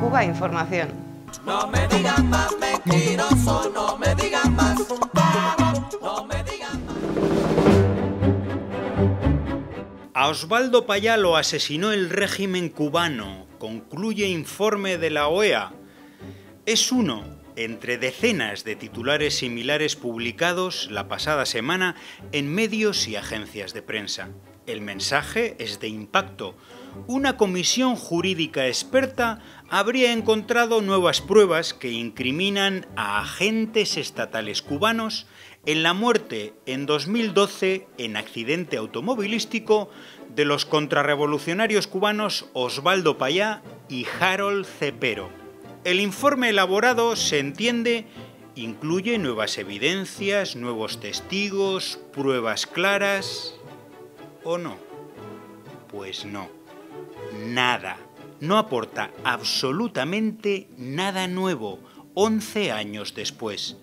Cuba Información. No me digan más mentiroso, no me digan más. No me digan más. A Osvaldo Payá lo asesinó el régimen cubano, concluye informe de la OEA. Es uno entre decenas de titulares similares publicados la pasada semana en medios y agencias de prensa. El mensaje es de impacto. Una comisión jurídica experta habría encontrado nuevas pruebas que incriminan a agentes estatales cubanos en la muerte en 2012 en accidente automovilístico de los contrarrevolucionarios cubanos Osvaldo Payá y Harold Cepero. El informe elaborado, se entiende, incluye nuevas evidencias, nuevos testigos, pruebas claras o no. Pues no, nada. No aporta absolutamente nada nuevo 11 años después.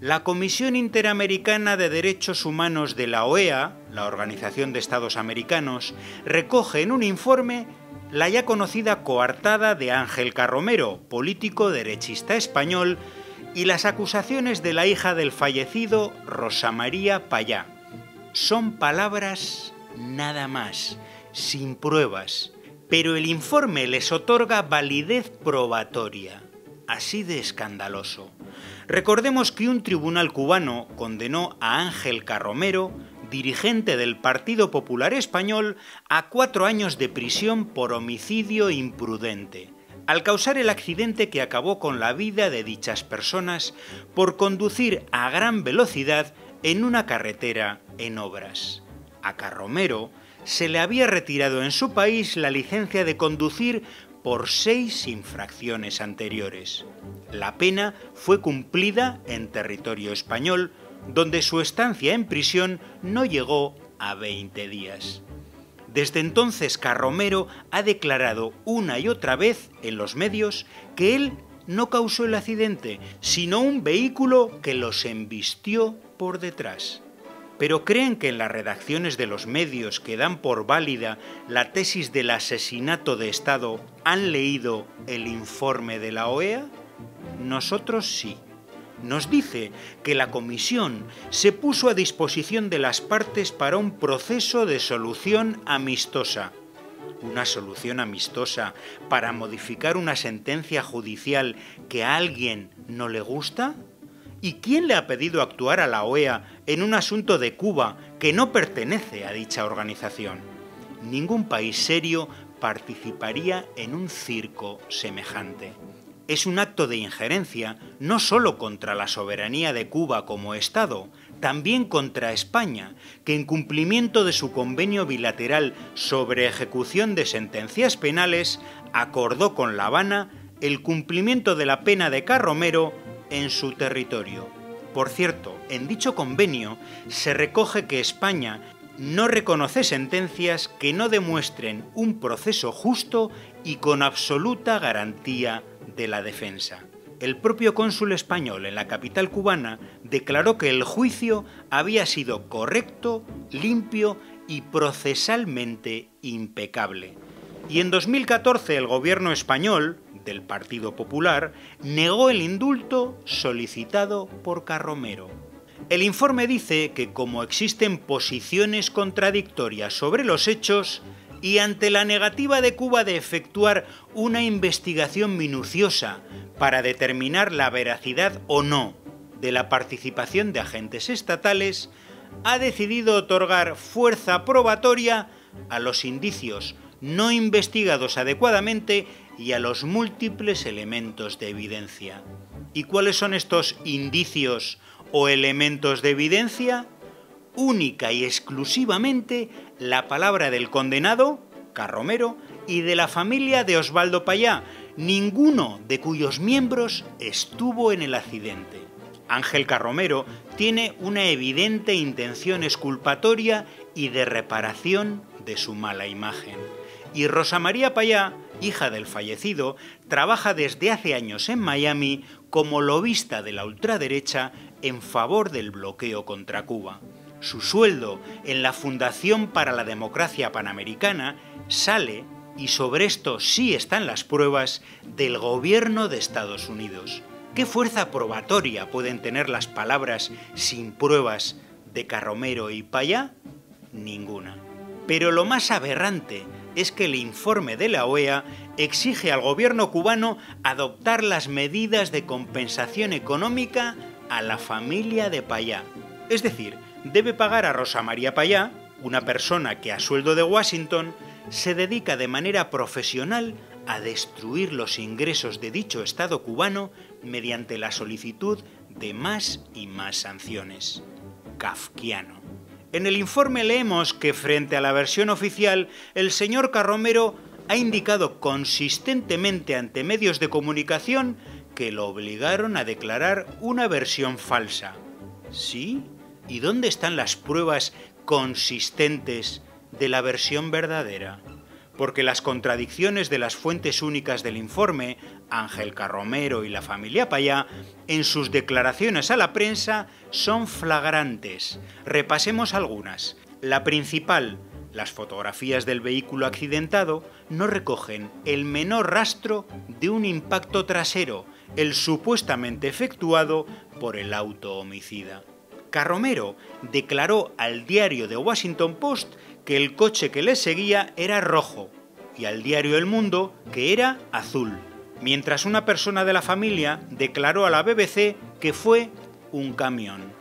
La Comisión Interamericana de Derechos Humanos de la OEA, la Organización de Estados Americanos, recoge en un informe la ya conocida coartada de Ángel Carromero, político derechista español, y las acusaciones de la hija del fallecido Rosa María Payá. Son palabras nada más, sin pruebas, pero el informe les otorga validez probatoria. Así de escandaloso. Recordemos que un tribunal cubano condenó a Ángel Carromero, dirigente del Partido Popular Español, a cuatro años de prisión por homicidio imprudente, al causar el accidente que acabó con la vida de dichas personas por conducir a gran velocidad en una carretera en obras. A Carromero se le había retirado en su país la licencia de conducir por seis infracciones anteriores. La pena fue cumplida en territorio español, donde su estancia en prisión no llegó a 20 días. Desde entonces Carromero ha declarado una y otra vez en los medios que él no causó el accidente, sino un vehículo que los embistió por detrás. Pero creen que en las redacciones de los medios que dan por válida la tesis del asesinato de Estado han leído el informe de la OEA? Nosotros sí. Nos dice que la comisión se puso a disposición de las partes para un proceso de solución amistosa. ¿Una solución amistosa para modificar una sentencia judicial que a alguien no le gusta? ¿Y quién le ha pedido actuar a la OEA en un asunto de Cuba que no pertenece a dicha organización? Ningún país serio participaría en un circo semejante es un acto de injerencia no solo contra la soberanía de Cuba como Estado, también contra España, que en cumplimiento de su convenio bilateral sobre ejecución de sentencias penales, acordó con La Habana el cumplimiento de la pena de Carromero en su territorio. Por cierto, en dicho convenio se recoge que España no reconoce sentencias que no demuestren un proceso justo y con absoluta garantía de la defensa. El propio cónsul español en la capital cubana declaró que el juicio había sido correcto, limpio y procesalmente impecable. Y en 2014 el gobierno español, del Partido Popular, negó el indulto solicitado por Carromero. El informe dice que como existen posiciones contradictorias sobre los hechos, y ante la negativa de Cuba de efectuar una investigación minuciosa para determinar la veracidad o no de la participación de agentes estatales, ha decidido otorgar fuerza probatoria a los indicios no investigados adecuadamente y a los múltiples elementos de evidencia. ¿Y cuáles son estos indicios o elementos de evidencia? Única y exclusivamente la palabra del condenado, Carromero, y de la familia de Osvaldo Payá, ninguno de cuyos miembros estuvo en el accidente. Ángel Carromero tiene una evidente intención exculpatoria y de reparación de su mala imagen. Y Rosa María Payá, hija del fallecido, trabaja desde hace años en Miami como lobista de la ultraderecha en favor del bloqueo contra Cuba su sueldo en la Fundación para la Democracia Panamericana sale, y sobre esto sí están las pruebas, del gobierno de Estados Unidos. ¿Qué fuerza probatoria pueden tener las palabras sin pruebas de Carromero y Payá? Ninguna. Pero lo más aberrante es que el informe de la OEA exige al gobierno cubano adoptar las medidas de compensación económica a la familia de Payá. Es decir, debe pagar a Rosa María Payá, una persona que a sueldo de Washington se dedica de manera profesional a destruir los ingresos de dicho Estado cubano mediante la solicitud de más y más sanciones. Kafkiano. En el informe leemos que frente a la versión oficial, el señor Carromero ha indicado consistentemente ante medios de comunicación que lo obligaron a declarar una versión falsa. ¿Sí? ¿Y dónde están las pruebas consistentes de la versión verdadera? Porque las contradicciones de las fuentes únicas del informe, Ángel Carromero y la familia Payá, en sus declaraciones a la prensa son flagrantes. Repasemos algunas. La principal, las fotografías del vehículo accidentado, no recogen el menor rastro de un impacto trasero, el supuestamente efectuado por el auto homicida. Carromero declaró al diario The Washington Post que el coche que le seguía era rojo y al diario El Mundo que era azul, mientras una persona de la familia declaró a la BBC que fue un camión.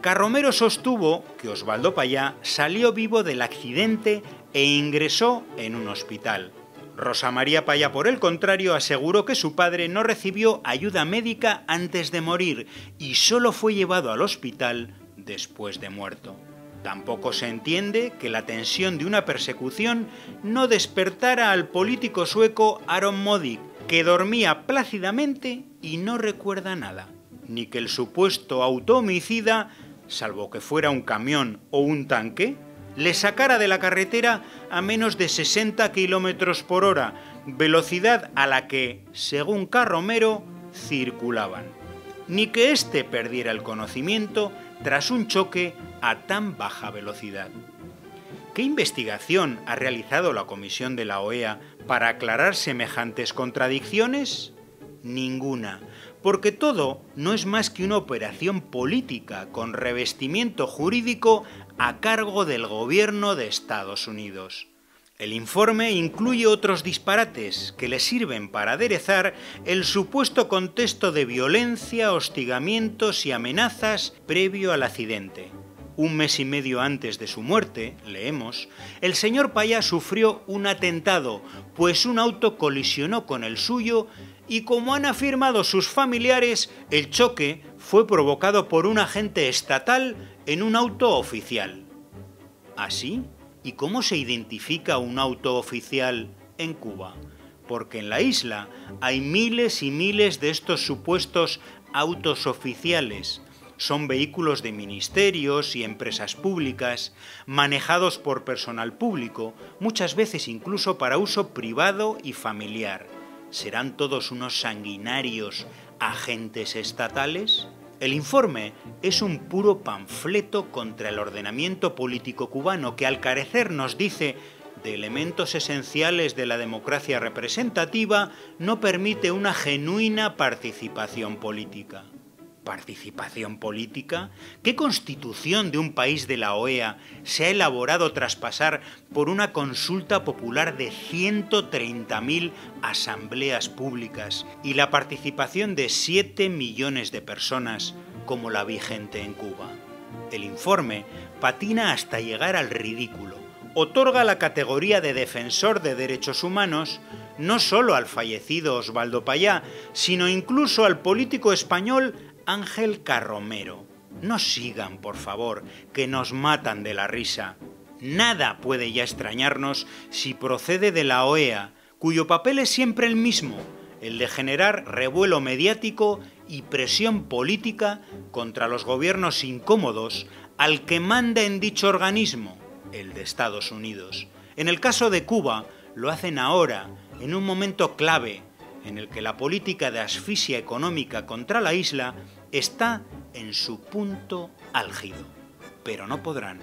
Carromero sostuvo que Osvaldo Payá salió vivo del accidente e ingresó en un hospital. Rosa María Paya, por el contrario, aseguró que su padre no recibió ayuda médica antes de morir y solo fue llevado al hospital después de muerto. Tampoco se entiende que la tensión de una persecución no despertara al político sueco Aron Modig, que dormía plácidamente y no recuerda nada, ni que el supuesto auto homicida, salvo que fuera un camión o un tanque, le sacara de la carretera a menos de 60 kilómetros por hora, velocidad a la que, según Carromero, circulaban. Ni que éste perdiera el conocimiento tras un choque a tan baja velocidad. ¿Qué investigación ha realizado la Comisión de la OEA para aclarar semejantes contradicciones? Ninguna, porque todo no es más que una operación política con revestimiento jurídico a cargo del gobierno de Estados Unidos. El informe incluye otros disparates que le sirven para aderezar el supuesto contexto de violencia, hostigamientos y amenazas previo al accidente. Un mes y medio antes de su muerte, leemos, el señor Paya sufrió un atentado, pues un auto colisionó con el suyo y como han afirmado sus familiares, el choque fue provocado por un agente estatal en un auto oficial. ¿Así? ¿Y cómo se identifica un auto oficial en Cuba? Porque en la isla hay miles y miles de estos supuestos autos oficiales. Son vehículos de ministerios y empresas públicas, manejados por personal público, muchas veces incluso para uso privado y familiar ¿Serán todos unos sanguinarios agentes estatales? El informe es un puro panfleto contra el ordenamiento político cubano que al carecer nos dice de elementos esenciales de la democracia representativa no permite una genuina participación política participación política? ¿Qué constitución de un país de la OEA se ha elaborado tras pasar por una consulta popular de 130.000 asambleas públicas y la participación de 7 millones de personas como la vigente en Cuba? El informe patina hasta llegar al ridículo. Otorga la categoría de defensor de derechos humanos no solo al fallecido Osvaldo Payá, sino incluso al político español Ángel Carromero. No sigan, por favor, que nos matan de la risa. Nada puede ya extrañarnos si procede de la OEA, cuyo papel es siempre el mismo, el de generar revuelo mediático y presión política contra los gobiernos incómodos al que manda en dicho organismo, el de Estados Unidos. En el caso de Cuba, lo hacen ahora, en un momento clave, en el que la política de asfixia económica contra la isla está en su punto álgido, pero no podrán